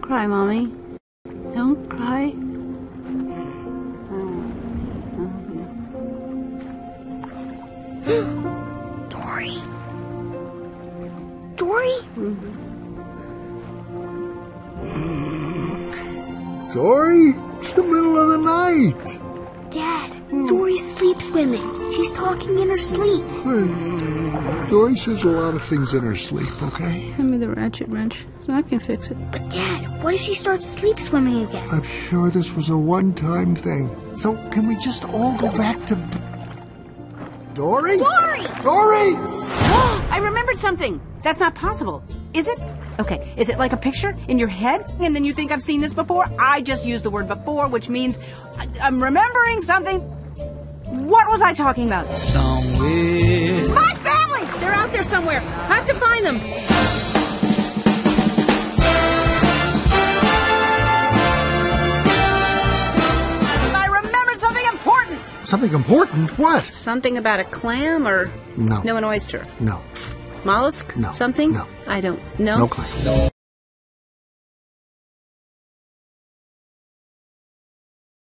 cry, Mommy. Don't cry. Dory. Dory? Dory? It's the middle of the night. Dad, Dory's sleep swimming. She's talking in her sleep. Hmm. Dory says a lot of things in her sleep, okay? Hand me the ratchet wrench I can fix it. But Dad, what if she starts sleep swimming again? I'm sure this was a one-time thing. So can we just all go back to... b- Dory? Dory! Dory! I remembered something. That's not possible. Is it? Okay. Is it like a picture in your head? And then you think I've seen this before? I just used the word before, which means I- I'm remembering something. What was I talking about? Somewhere. Somewhere. I have to find them. I remembered something important. Something important? What? Something about a clam or No. no an oyster. No. Mollusk? No. Something? No. I don't know. No claim.